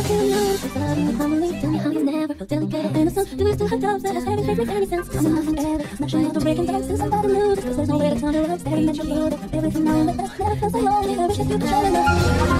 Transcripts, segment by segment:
Me how you never felt delicate Do still have doubts that has made any sense? Down since somebody there's no way to turn around Everything never felt so lonely you could share enough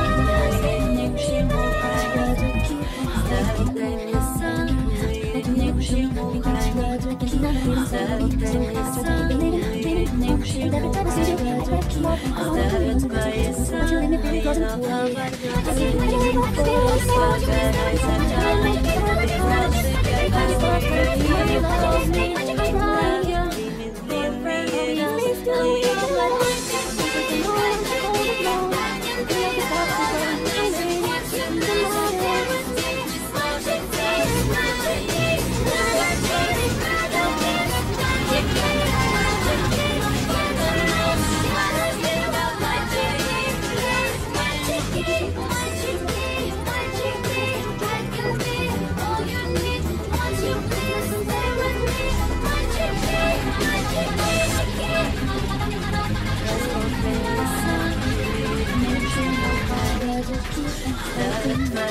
I'm not going to be able to do. I'm not going to be able to do. I'm not going to be able to do nothing